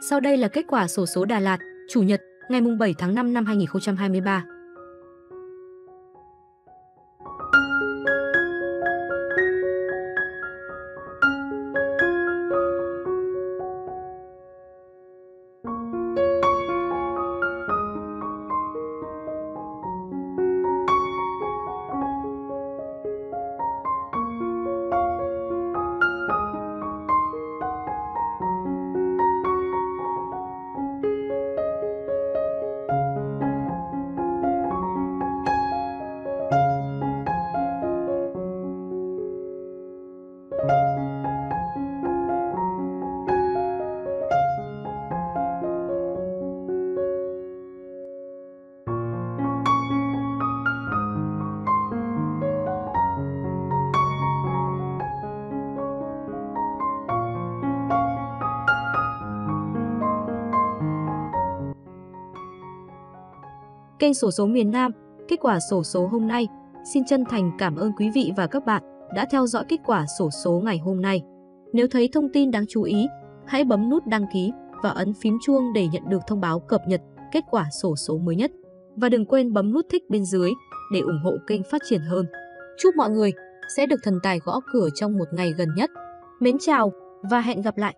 Sau đây là kết quả sổ số Đà Lạt, Chủ nhật, ngày 7 tháng 5 năm 2023. Kênh sổ số miền Nam, kết quả sổ số hôm nay. Xin chân thành cảm ơn quý vị và các bạn đã theo dõi kết quả sổ số ngày hôm nay. Nếu thấy thông tin đáng chú ý, hãy bấm nút đăng ký và ấn phím chuông để nhận được thông báo cập nhật kết quả sổ số mới nhất. Và đừng quên bấm nút thích bên dưới để ủng hộ kênh phát triển hơn. Chúc mọi người sẽ được thần tài gõ cửa trong một ngày gần nhất. Mến chào và hẹn gặp lại!